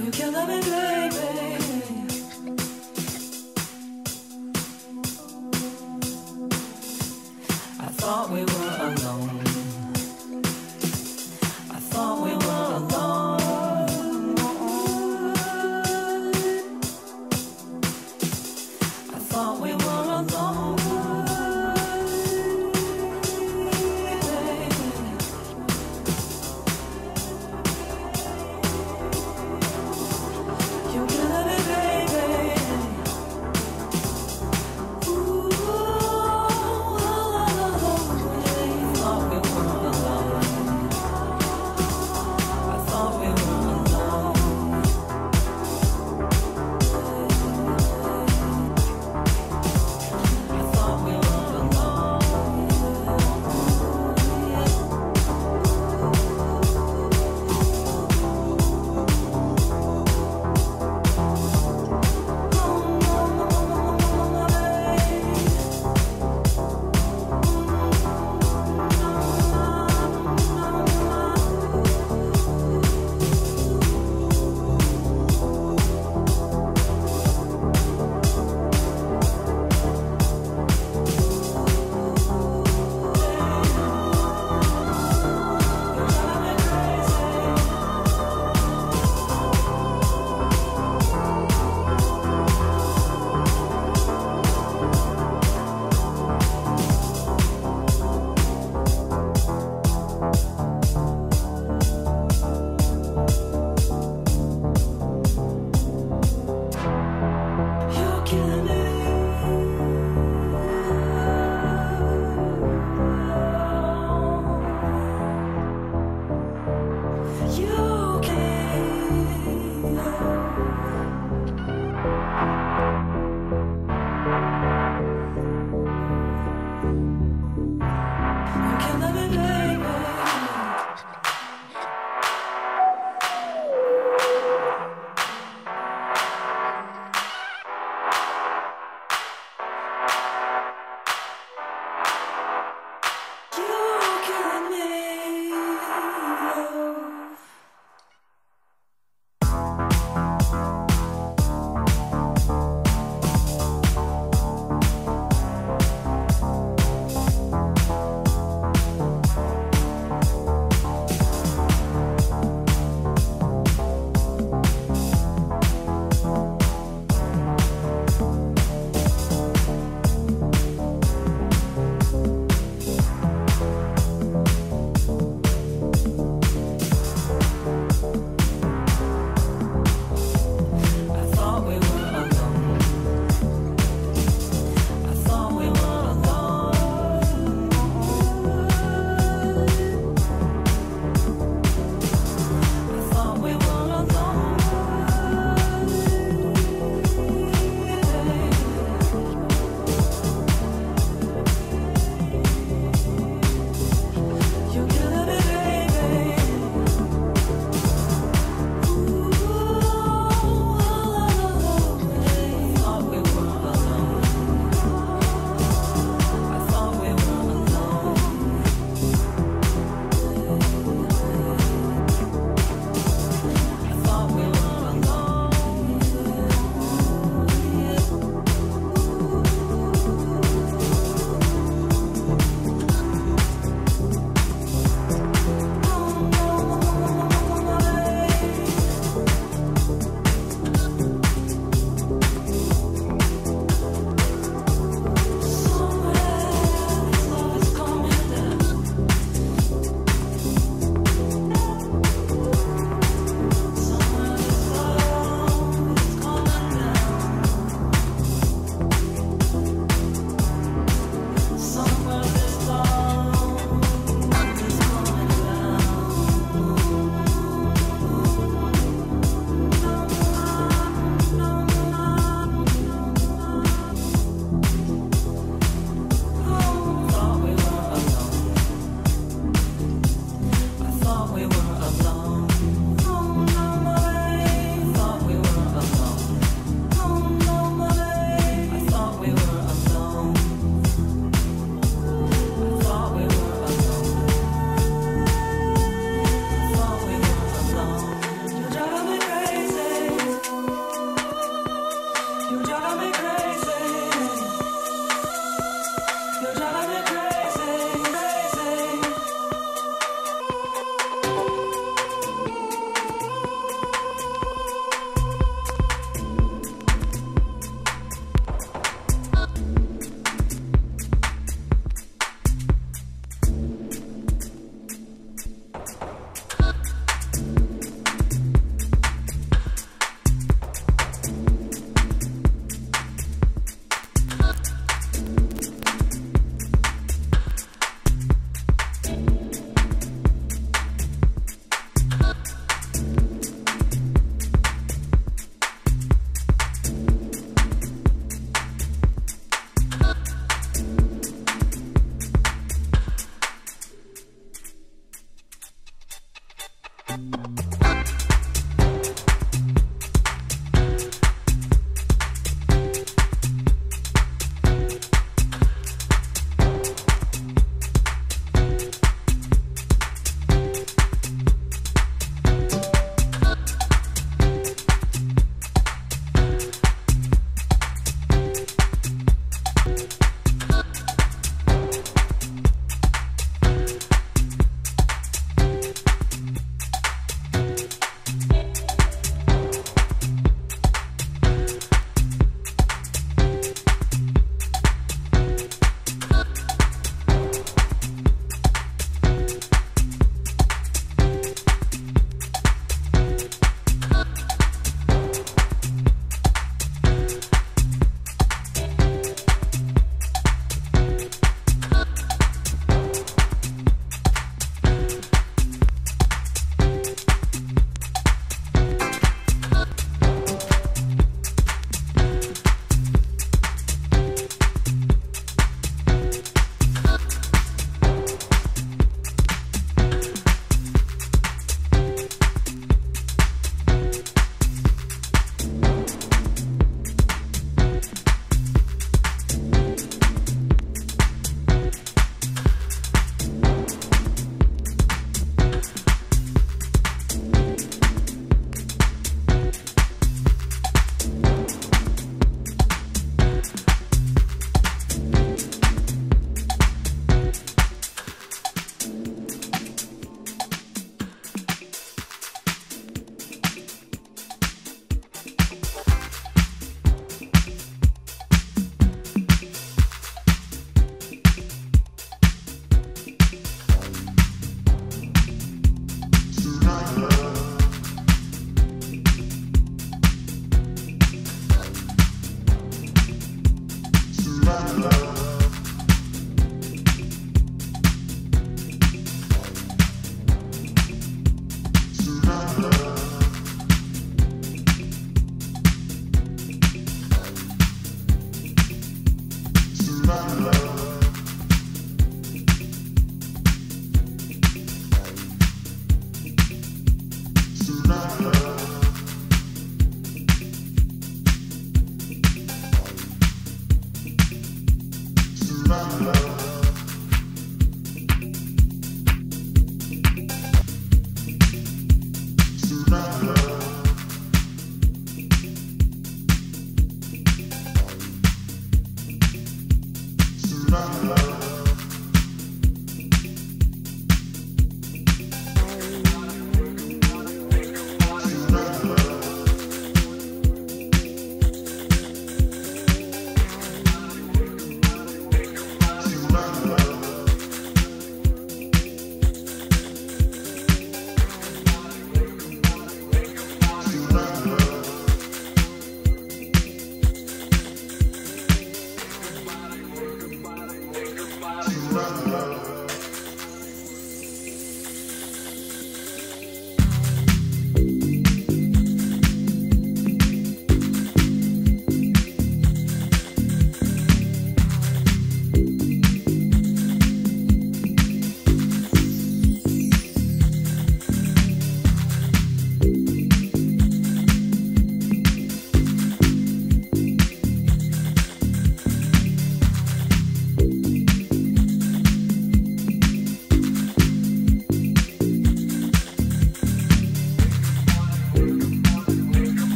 You're killing me, baby.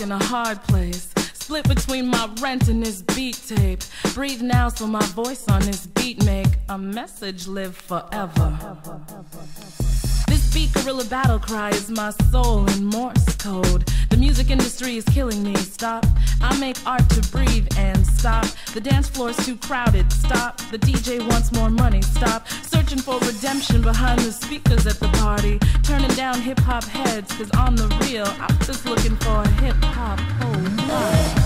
In a hard place. Split between my rent and this beat tape. Breathe now so my voice on this beat make a message live forever. This beat guerrilla battle cry is my soul in Morse code. The music industry is killing me. Stop. I make art to breathe and stop. The dance floor's too crowded. Stop. The DJ wants more money. Stop. Searching for redemption behind the speakers at the party. Turning down hip hop heads, cause on the real, I'm just looking for a hip hop whole vibe.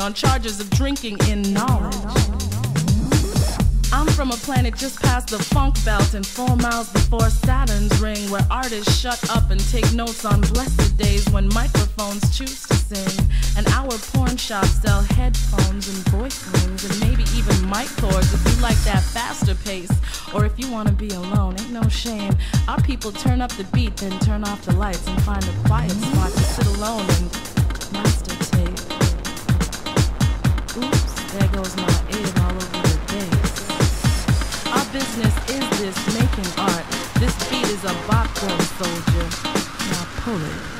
On charges of drinking in knowledge. I'm from a planet just past the funk belt and four miles before Saturn's ring, where artists shut up and take notes on blessed days when microphones choose to sing. And our porn shops sell headphones and voice rings and maybe even mic cords if you like that faster pace. Or if you wanna be alone, ain't no shame. Our people turn up the beat, then turn off the lights and find a quiet spot to sit alone and goes my aid all over the. Our business is this making art. This beat is a Bachko soldier. Now pull it.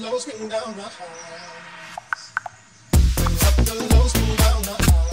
lows, getting down the highs. Up the lows, getting down the highs.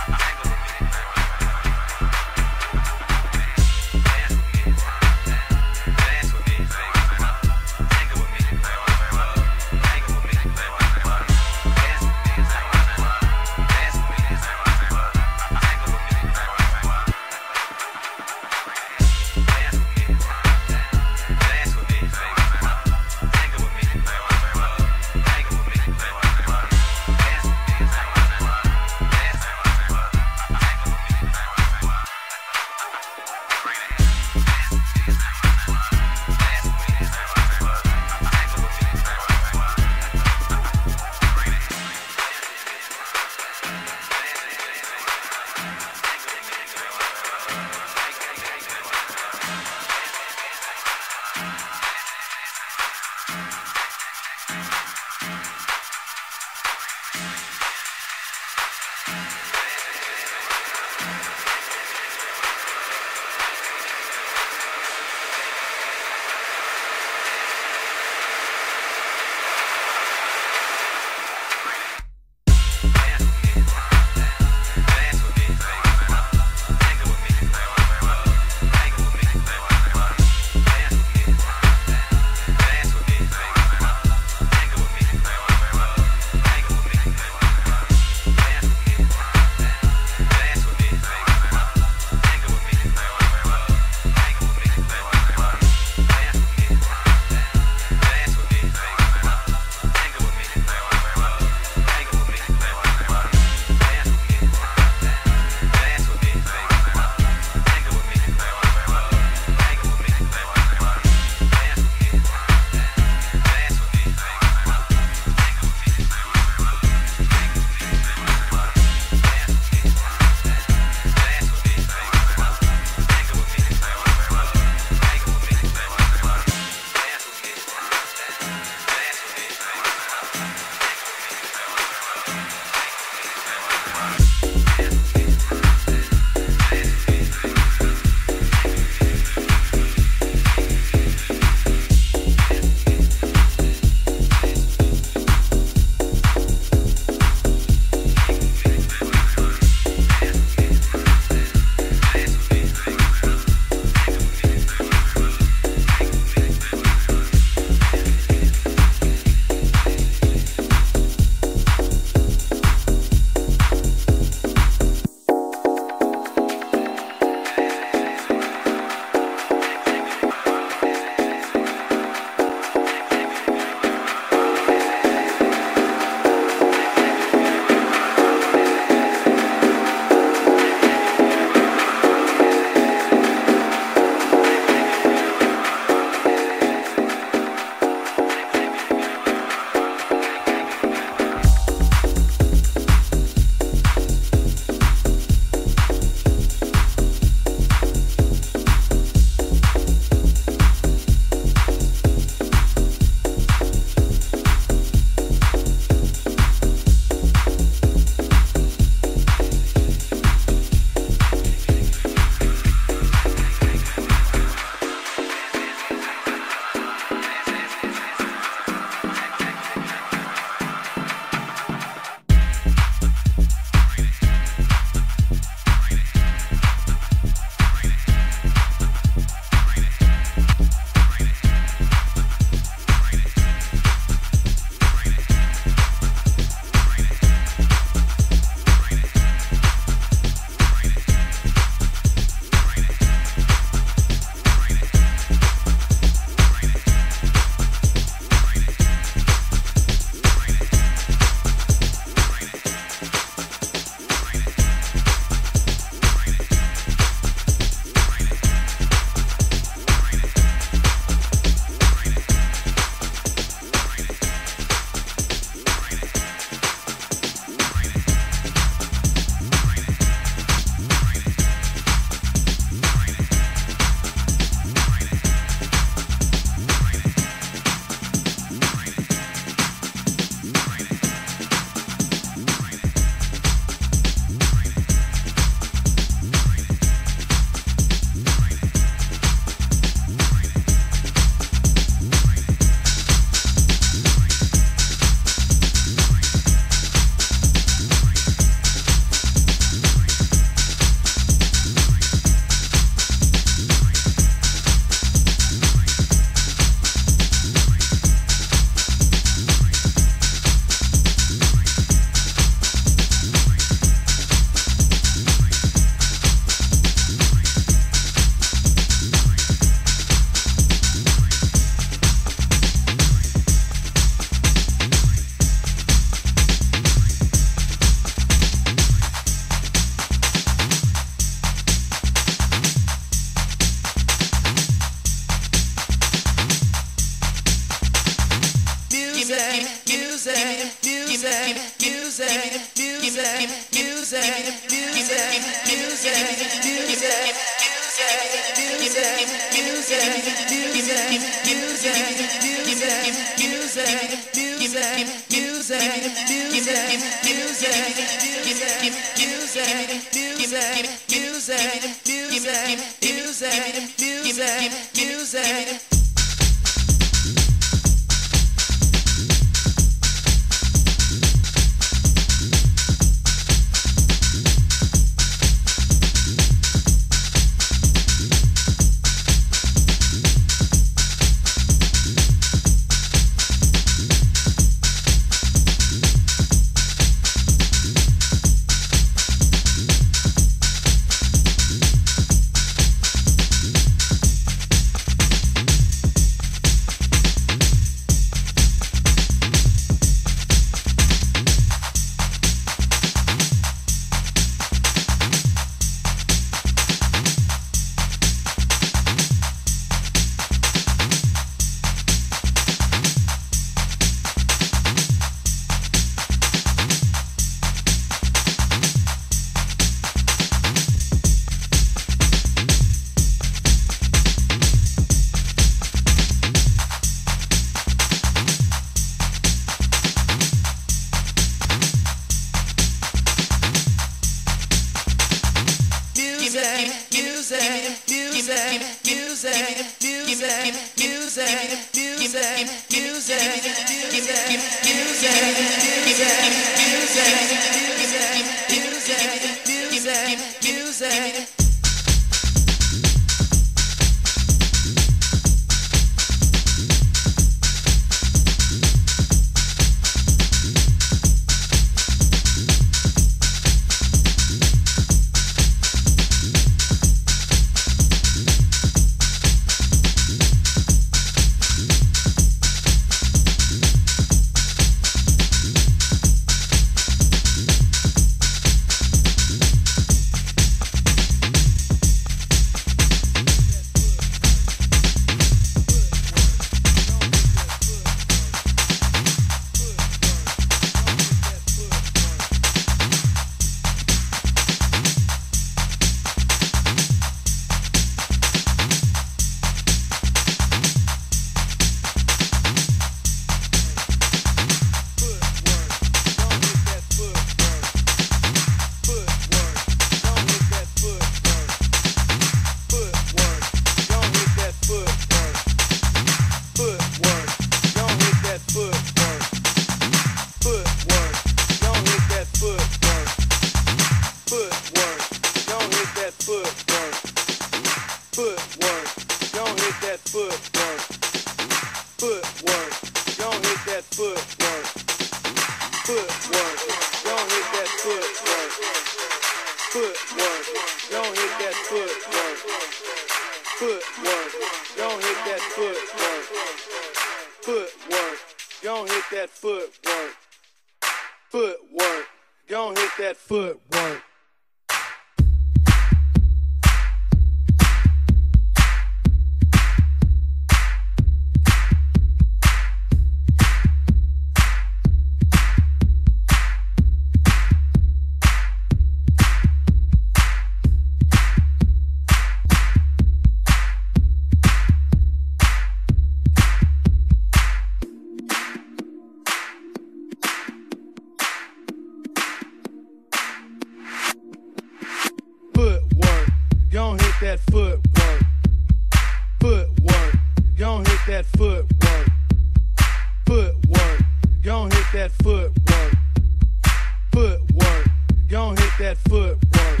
that footwork,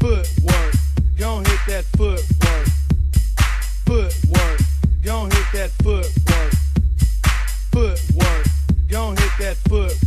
footwork. Don't hit that footwork, footwork. Don't hit that footwork, footwork. Don't hit that footwork.